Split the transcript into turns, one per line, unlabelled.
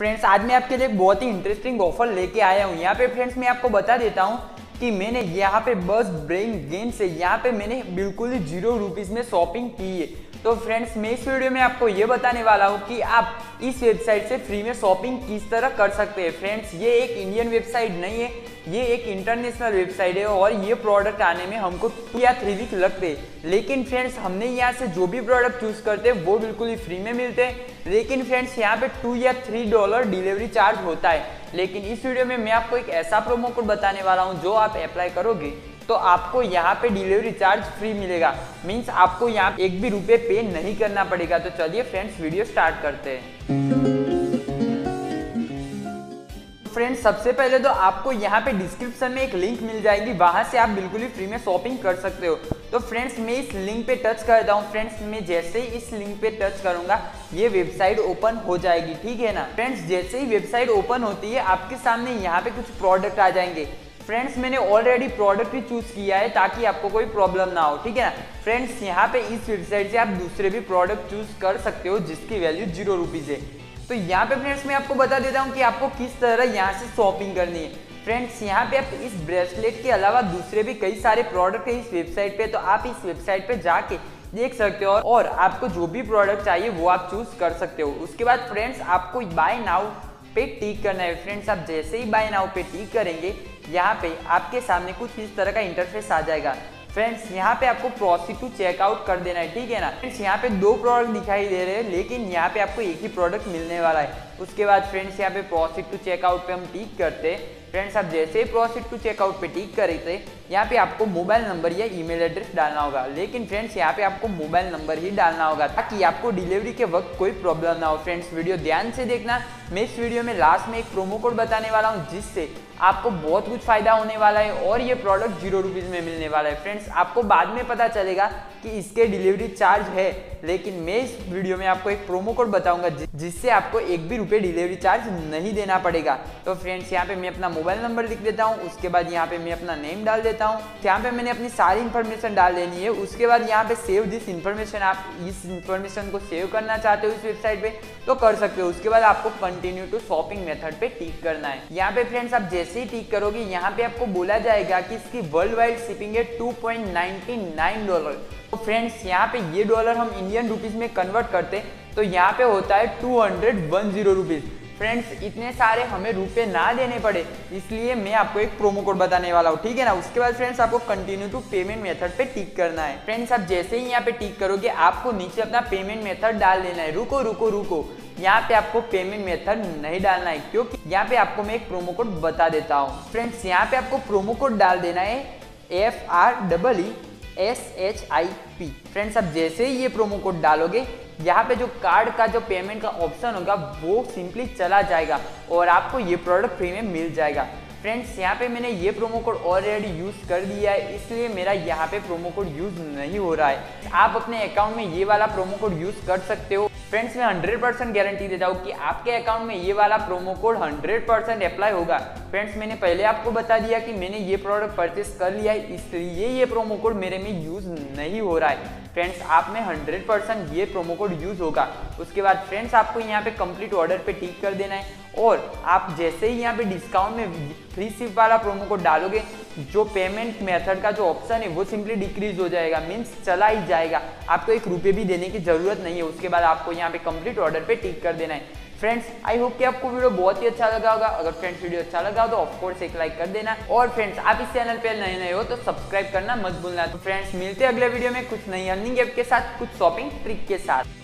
Friends आज मैं आपके लिए बहुत ही इंटरेस्टिंग ऑफ़र लेके आया हूँ। यहाँ पे फ्रेंड्स मैं आपको बता देता हूँ कि मैंने यहाँ पे बस ब्रेन गेम से यहाँ पे मैंने बिल्कुल ही ज़ीरो रुपीज़ में शॉपिंग की है। तो फ्रेंड्स मैं इस वीडियो में आपको ये बताने वाला हूँ कि आप इस वेबसाइट से फ्री में शॉपिंग किस तरह कर सकते हैं। फ्रेंड्स ये एक इंडियन वेबसाइट नहीं है, ये एक इंटरनेशनल वेबसाइट है और ये प्रोडक्ट आने में हमको टू या थ्री वीक लगते लेकिन फ्रेंड्स हमने यहाँ से जो भी प्रोडक्ट चूज़ करते हैं, वो बिल्कुल ही फ्री में मिलते हैं। लेकिन फ्रेंड्स यहाँ पे टू या थ्री डॉलर डिलीवरी चार्ज होता है। लेकिन इस वीडियो में मैं आपको एक ऐसा प्रोमो कोड बताने वाला हूँ, जो आप अप्लाई करोगे। तो आपको यहाँ पे डिलीवरी चार्ज फ्री मिलेगा। मीन्स आपको यहाँ एक भी रुपए पे नहीं करना पड़ेगा। तो चलिए फ्रेंड्स वीडियो स्टार्ट करते हैं। फ्रेंड्स सबसे पहले तो आपको यहाँ पे डिस्क्रिप्शन में एक लिंक मिल जाएगी। वहाँ से आप बिल्कुल ही फ्री में शॉपिंग कर सकते हो। तो फ्रेंड्स मैं इस लिंक पे टच करता हूँ। फ्रेंड्स मैं जैसे ही इस लिंक पे टच करूँगा, ये वेबसाइट ओपन हो जाएगी। ठीक है ना? फ्रेंड्स जैसे ही वेबसाइट ओपन होती है, आपके सामने यहाँ पे कुछ प्रोडक्ट आ जाएँगे। फ्रेंड्स मैंने ऑलरेडी प्रोडक्ट ही चूज़ किया है ताकि आपको कोई प्रॉब्लम ना हो, ठीक है? ना फ्रेंड्स यहाँ पे इस वेबसाइट से आप दूसरे भी प्रोडक्ट चूज़ कर सकते हो, जिसकी वैल्यू ज़ीरो रुपीज़ है। तो यहाँ पे फ्रेंड्स मैं आपको बता देता हूँ कि आपको किस तरह यहाँ से शॉपिंग करनी है। फ्रेंड्स यहाँ पे आप इस ब्रेसलेट के अलावा दूसरे भी कई सारे प्रोडक्ट है इस वेबसाइट पे तो आप इस वेबसाइट पे जाके देख सकते हो और आपको जो भी प्रोडक्ट चाहिए वो आप चूज़ कर सकते हो। उसके बाद फ्रेंड्स आपको बाय नाउ पे टिक करना है। फ्रेंड्स आप जैसे ही बाय नाउ पे टिक करेंगे यहाँ पे आपके सामने कुछ इस तरह का इंटरफेस आ जाएगा। फ्रेंड्स यहाँ पे आपको प्रोसीड टू चेकआउट कर देना है, ठीक है ना? फ्रेंड्स यहाँ पे दो प्रोडक्ट दिखाई दे रहे हैं, लेकिन यहाँ पे आपको एक ही प्रोडक्ट मिलने वाला है। उसके बाद फ्रेंड्स यहाँ पे प्रोसीड टू चेकआउट पे हम टिक करते। फ्रेंड्स आप जैसे ही प्रोसीड टू चेकआउट पे टिक करे थे यहाँ पे आपको मोबाइल नंबर या ईमेल एड्रेस डालना होगा। लेकिन फ्रेंड्स यहाँ पे आपको मोबाइल नंबर ही डालना होगा, ताकि आपको डिलीवरी के वक्त कोई प्रॉब्लम ना हो। फ्रेंड्स वीडियो ध्यान से देखना। मैं इस वीडियो में लास्ट में एक प्रोमो कोड बताने वाला हूँ, जिससे आपको बहुत कुछ फ़ायदा होने वाला है और ये प्रोडक्ट ज़ीरो रुपीज़ में मिलने वाला है। फ्रेंड्स आपको बाद में पता चलेगा कि इसके डिलीवरी चार्ज है। लेकिन मैं इस वीडियो में आपको एक प्रोमो कोड बताऊँगा, जिससे आपको एक भी रुपए डिलीवरी चार्ज नहीं देना पड़ेगा। तो फ्रेंड्स यहाँ पे मैं अपना मोबाइल नंबर लिख देता हूँ, उसके बाद यहाँ पे मैं अपना नेम डाल देता हूँ। यहाँ पे मैंने अपनी सारी इन्फॉर्मेशन डाल देनी है। उसके बाद यहाँ पे सेव दिस इन्फॉर्मेशन आप इस इन्फॉर्मेशन को सेव करना चाहते हो इस वेबसाइट पे तो कर सकते हो। उसके बाद आपको कंटिन्यू टू शॉपिंग मेथड पे टिक करना है। यहाँ पे फ्रेंड्स आप जैसे ही टिक करोगे, यहाँ पे आपको बोला जाएगा कि इसकी वर्ल्ड वाइड शिपिंग है टू डॉलर तो फ्रेंड्स यहाँ पे ये डॉलर हम इंडियन रुपीज़ में कन्वर्ट करते तो यहाँ पे होता है two hundred one zero rupees friends इतने सारे हमें रुपए ना देने पड़े, इसलिए मैं आपको एक प्रोमो कोड बताने वाला हूँ, ठीक है ना? उसके बाद फ्रेंड्स आपको कंटिन्यू टू पेमेंट मेथड पे टिक करना है। फ्रेंड्स आप जैसे ही यहाँ पे टिक करोगे, आपको नीचे अपना पेमेंट मेथड डाल देना है। रुको रुको रुको। यहाँ पे आपको पेमेंट मेथड नहीं डालना है, क्योंकि यहाँ पे आपको मैं एक प्रोमो कोड बता देता हूँ। फ्रेंड्स यहाँ पे आपको प्रोमो कोड डाल देना है F R double E S H I P friends आप जैसे ही ये प्रोमो कोड डालोगे, यहाँ पे जो कार्ड का, जो पेमेंट का ऑप्शन होगा, वो सिंपली चला जाएगा और आपको ये प्रोडक्ट फ्री में मिल जाएगा। फ्रेंड्स यहाँ पे मैंने ये प्रोमो कोड ऑलरेडी यूज़ कर दिया है, इसलिए मेरा यहाँ पे प्रोमो कोड यूज़ नहीं हो रहा है। आप अपने अकाउंट में ये वाला प्रोमो कोड यूज़ कर सकते हो। फ्रेंड्स मैं 100 परसेंट गारंटी देता हूँ कि आपके अकाउंट में ये वाला प्रोमो कोड 100 परसेंट अप्लाई होगा। फ्रेंड्स मैंने पहले आपको बता दिया कि मैंने ये प्रोडक्ट परचेस कर लिया है, इसलिए ये प्रोमो कोड मेरे में यूज़ नहीं हो रहा है। फ्रेंड्स आप में 100 परसेंट ये प्रोमो कोड यूज़ होगा। उसके बाद फ्रेंड्स आपको यहाँ पे कंप्लीट ऑर्डर पे टिक कर देना है। और आप जैसे ही यहाँ पे डिस्काउंट में फ्री सिप वाला प्रोमो कोड डालोगे, जो पेमेंट मेथड का जो ऑप्शन है, वो सिंपली डिक्रीज हो जाएगा। मीन्स चला ही जाएगा। आपको एक रुपये भी देने की ज़रूरत नहीं है। उसके बाद आपको यहाँ पे कंप्लीट ऑर्डर पे टिक कर देना है। फ्रेंड्स आई होप कि आपको वीडियो बहुत ही अच्छा लगा होगा। अगर फ्रेंड्स वीडियो अच्छा लगा हो तो ऑफकोर्स एक लाइक कर देना। और फ्रेंड्स आप इस चैनल पे नए नए हो तो सब्सक्राइब करना मत भूलना। तो फ्रेंड्स मिलते हैं अगले वीडियो में कुछ नई अर्निंग ऐप के साथ, कुछ शॉपिंग ट्रिक के साथ।